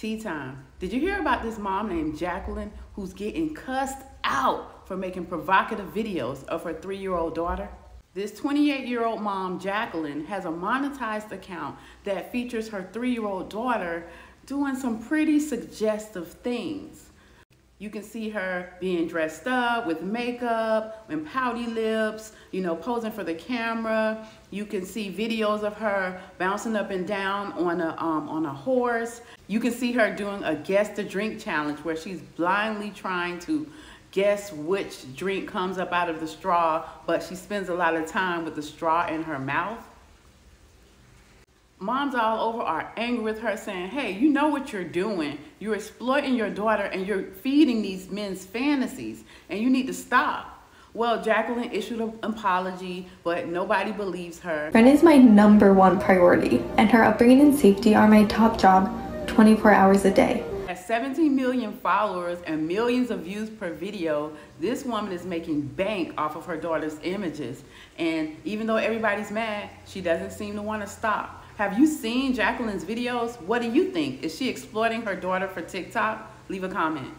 Tea time. Did you hear about this mom named Jacqueline who's getting cussed out for making provocative videos of her three year old daughter? This 28 year old mom, Jacqueline, has a monetized account that features her three year old daughter doing some pretty suggestive things. You can see her being dressed up with makeup and pouty lips, you know, posing for the camera. You can see videos of her bouncing up and down on a, um, on a horse. You can see her doing a guess the drink challenge where she's blindly trying to guess which drink comes up out of the straw, but she spends a lot of time with the straw in her mouth moms all over are angry with her saying, hey, you know what you're doing. You're exploiting your daughter and you're feeding these men's fantasies and you need to stop. Well, Jacqueline issued an apology, but nobody believes her. Wren is my number one priority, and her upbringing and safety are my top job 24 hours a day. At 17 million followers and millions of views per video, this woman is making bank off of her daughter's images. And even though everybody's mad, she doesn't seem to want to stop. Have you seen Jacqueline's videos? What do you think? Is she exploiting her daughter for TikTok? Leave a comment.